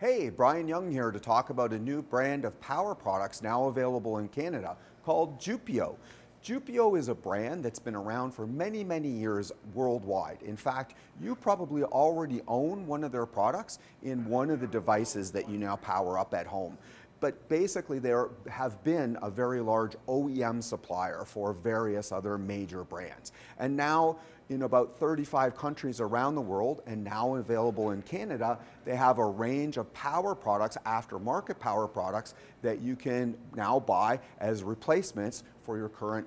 Hey, Brian Young here to talk about a new brand of power products now available in Canada called Jupio. Jupio is a brand that's been around for many, many years worldwide. In fact, you probably already own one of their products in one of the devices that you now power up at home but basically there have been a very large OEM supplier for various other major brands. And now in about 35 countries around the world and now available in Canada, they have a range of power products, aftermarket power products, that you can now buy as replacements for your current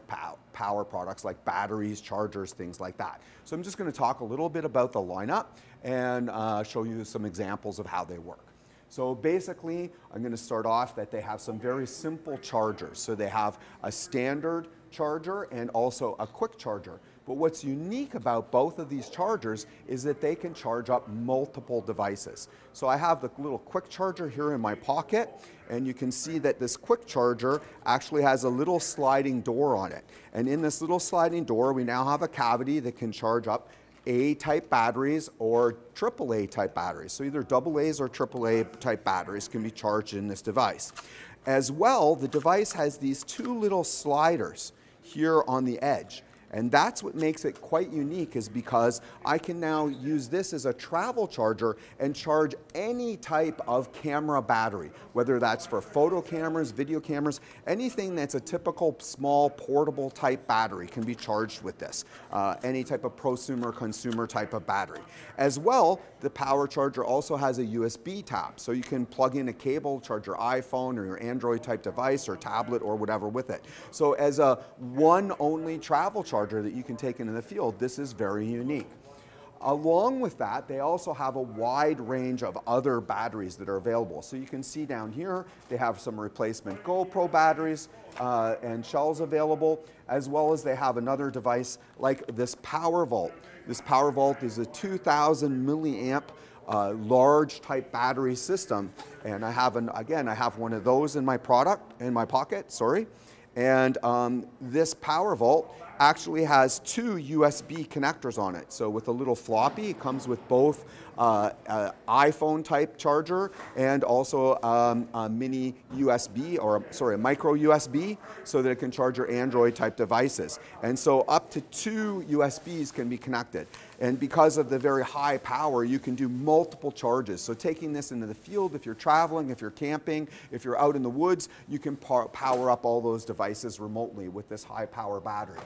power products like batteries, chargers, things like that. So I'm just going to talk a little bit about the lineup and uh, show you some examples of how they work. So basically, I'm going to start off that they have some very simple chargers. So they have a standard charger and also a quick charger. But what's unique about both of these chargers is that they can charge up multiple devices. So I have the little quick charger here in my pocket, and you can see that this quick charger actually has a little sliding door on it. And in this little sliding door, we now have a cavity that can charge up a-type batteries or AAA type batteries. So either AA's or AAA type batteries can be charged in this device. As well, the device has these two little sliders here on the edge. And that's what makes it quite unique is because I can now use this as a travel charger and charge any type of camera battery, whether that's for photo cameras, video cameras, anything that's a typical small portable type battery can be charged with this. Uh, any type of prosumer, consumer type of battery. As well, the power charger also has a USB tap, so you can plug in a cable, charge your iPhone or your Android type device or tablet or whatever with it. So as a one only travel charger, charger that you can take into the field. This is very unique. Along with that, they also have a wide range of other batteries that are available. So you can see down here, they have some replacement GoPro batteries uh, and shells available, as well as they have another device like this Power Vault. This Power Vault is a 2000 milliamp uh, large type battery system. And I have, an, again, I have one of those in my product, in my pocket, sorry. And um, this Power Vault actually has two USB connectors on it. So with a little floppy, it comes with both uh, uh, iPhone type charger and also um, a mini USB or sorry, a micro USB so that it can charge your Android type devices. And so up to two USBs can be connected. And because of the very high power, you can do multiple charges. So taking this into the field, if you're traveling, if you're camping, if you're out in the woods, you can power up all those devices remotely with this high power battery.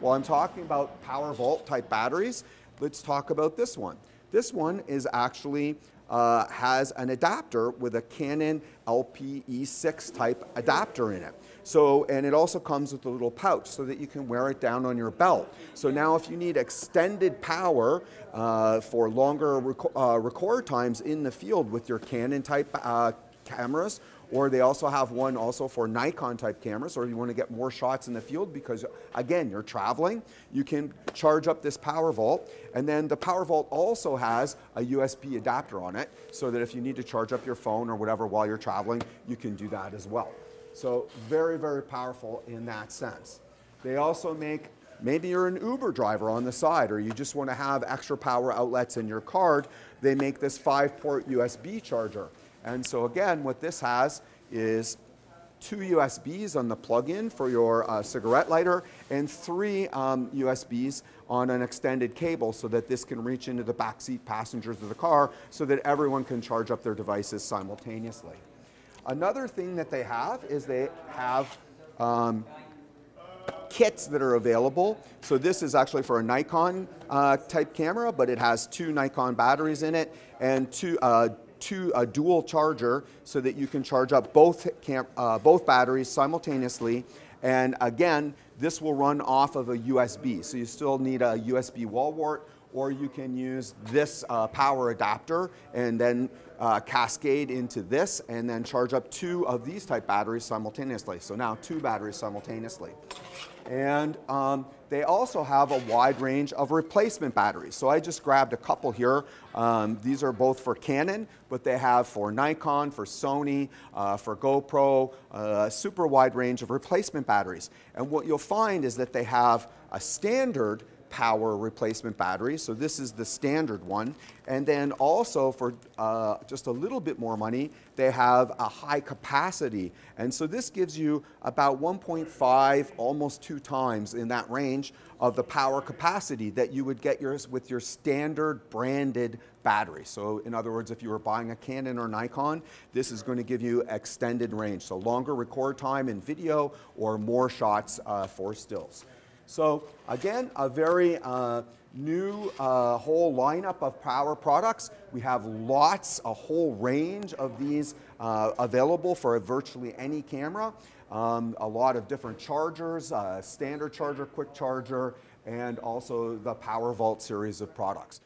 While I'm talking about power vault type batteries, let's talk about this one. This one is actually uh, has an adapter with a Canon LPE6 type adapter in it. So, and it also comes with a little pouch so that you can wear it down on your belt. So now if you need extended power uh, for longer rec uh, record times in the field with your Canon type uh, cameras or they also have one also for Nikon type cameras, or you want to get more shots in the field because, again, you're traveling. You can charge up this Power Vault. And then the Power Vault also has a USB adapter on it so that if you need to charge up your phone or whatever while you're traveling, you can do that as well. So very, very powerful in that sense. They also make Maybe you're an Uber driver on the side or you just want to have extra power outlets in your card. They make this five port USB charger. And so again, what this has is two USBs on the plug-in for your uh, cigarette lighter and three um, USBs on an extended cable so that this can reach into the backseat passengers of the car so that everyone can charge up their devices simultaneously. Another thing that they have is they have um, kits that are available. So this is actually for a Nikon uh, type camera, but it has two Nikon batteries in it and two uh, two, a dual charger so that you can charge up both, uh, both batteries simultaneously. And again, this will run off of a USB. So you still need a USB wall wart or you can use this uh, power adapter and then uh, cascade into this and then charge up two of these type batteries simultaneously. So now two batteries simultaneously. And um, they also have a wide range of replacement batteries. So I just grabbed a couple here. Um, these are both for Canon, but they have for Nikon, for Sony, uh, for GoPro, uh, a super wide range of replacement batteries. And what you'll find is that they have a standard power replacement batteries. So this is the standard one. And then also for uh, just a little bit more money, they have a high capacity. And so this gives you about 1.5, almost two times in that range of the power capacity that you would get yours with your standard branded battery. So in other words, if you were buying a Canon or Nikon, this is going to give you extended range. So longer record time in video or more shots uh, for stills. So again, a very uh, new uh, whole lineup of power products. We have lots, a whole range of these uh, available for virtually any camera. Um, a lot of different chargers, uh, standard charger, quick charger, and also the PowerVault series of products.